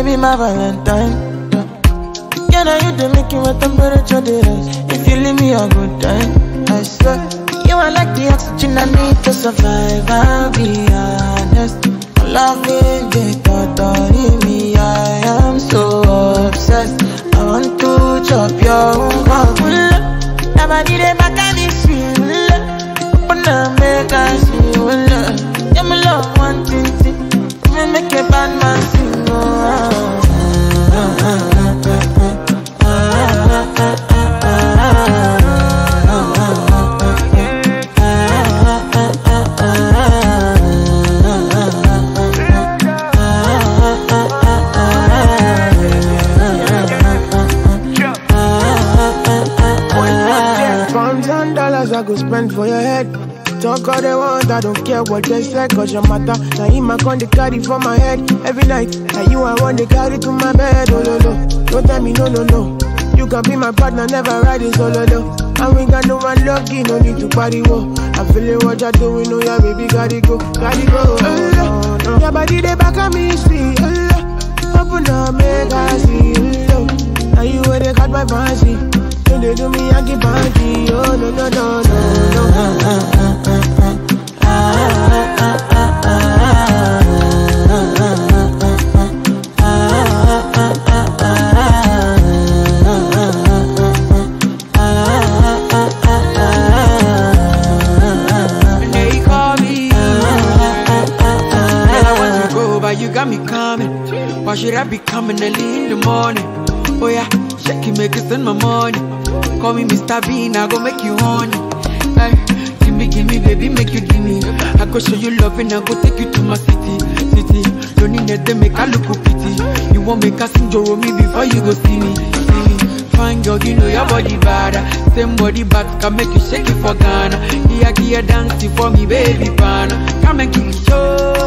my Valentine. Yeah. Now you the making my temperature the rise. If you leave me a good time, I swear. You are like the oxygen I need to survive. I'll be honest. Loving the thought of me, I am so obsessed. I want to chop your own Never did it back at this feel. Open up, make see you love. Yeah, my love, one thing, thing. Me make a bad man I go spend for your head. Talk all they want, I don't care what they say, cause your matter. Now him I con the carry for my head every night. And you I want to carry to my bed, oh no no. Don't tell me no no no. You can be my partner, never ride it solo though. And we got no one lucky, no need to party wo. I feel it what you're doing, oh yeah, baby, gotta go, gotta go. Oh, no. Your body they back on me, see. Oh, open up, make I see. Oh, now you where they got my fancy. Don't they do me, I keep panty no, no, no, no, You got me coming. Why should I be coming early in the morning? Oh yeah, shaking make it in my money. Call me Mr. Bean, I go make you honey. Hey, give me, give me, baby, make you give me. I go show you love and I go take you to my city, city. Don't need them, make I look pity. You won't make a sing me before you go see me, see me. Fine girl, you know your body bad. Same body back can make you shake it for Ghana. Here, here, dancing for me, baby, pana. Come and give me show.